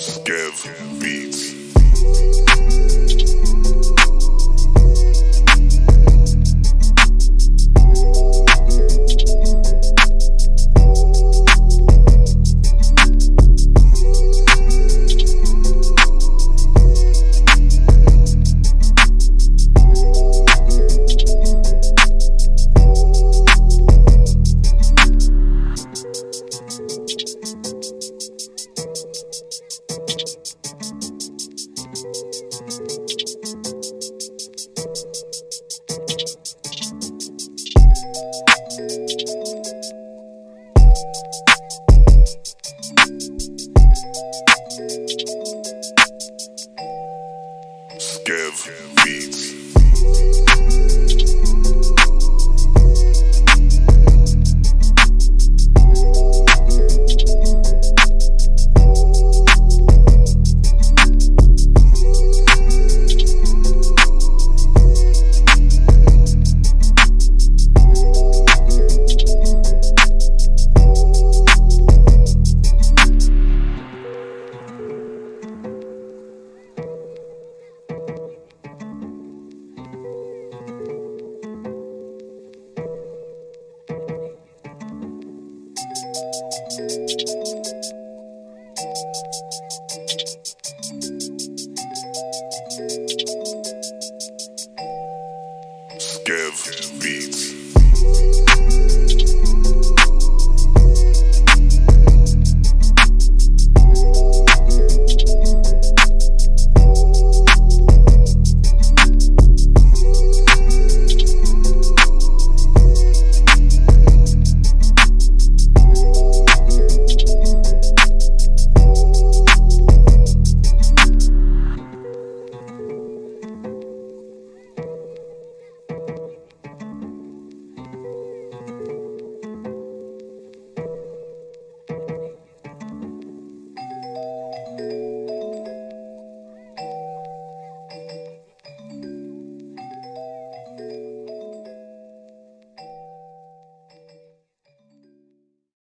Skev Beats. Skev Beats.